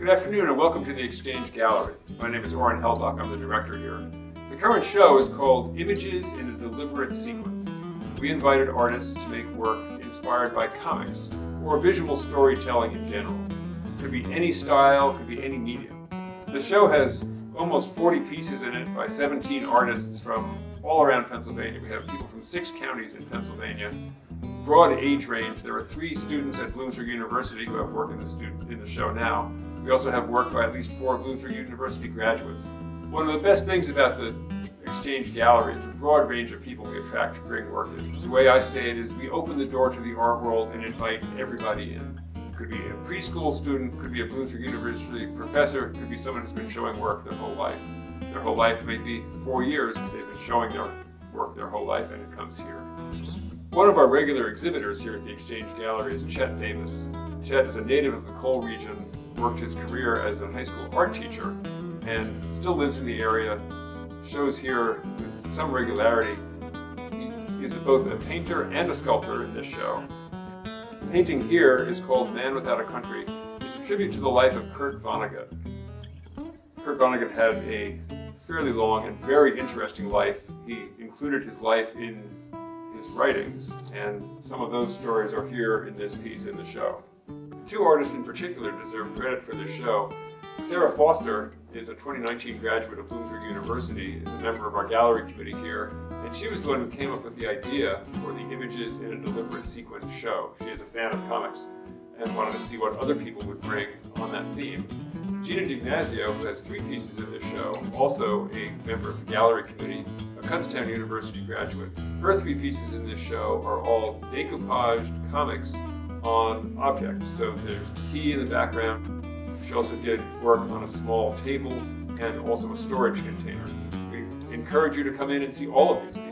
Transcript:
Good afternoon and welcome to the Exchange Gallery. My name is Oren Helbok, I'm the director here. The current show is called Images in a Deliberate Sequence. We invited artists to make work inspired by comics or visual storytelling in general. It could be any style, could be any medium. The show has almost 40 pieces in it by 17 artists from all around Pennsylvania. We have people from six counties in Pennsylvania. Broad age range. There are three students at Bloomsburg University who have work in the, student, in the show now. We also have work by at least four Bloomsburg University graduates. One of the best things about the Exchange Gallery is the broad range of people we attract to bring work in. The way I say it is we open the door to the art world and invite everybody in. Could be a preschool student, could be a Bloomsburg University professor, could be someone who's been showing work their whole life. Their whole life may be four years, but they've been showing their work their whole life and it comes here. One of our regular exhibitors here at the Exchange Gallery is Chet Davis. Chet is a native of the coal region, worked his career as a high school art teacher, and still lives in the area, shows here with some regularity. He is both a painter and a sculptor in this show. The painting here is called Man Without a Country. It's a tribute to the life of Kurt Vonnegut. Kurt Vonnegut had a fairly long and very interesting life. He included his life in his writings, and some of those stories are here in this piece in the show. Two artists in particular deserve credit for this show. Sarah Foster is a 2019 graduate of Bloomsburg University, is a member of our gallery committee here, and she was the one who came up with the idea for the Images in a Deliberate Sequence show. She is a fan of comics and wanted to see what other people would bring on that theme. Gina DiGnazio, who has three pieces in this show, also a member of the gallery committee, a Kutztown University graduate. Her three pieces in this show are all decoupaged comics on objects. So there's key in the background. She also did work on a small table and also a storage container. We encourage you to come in and see all of these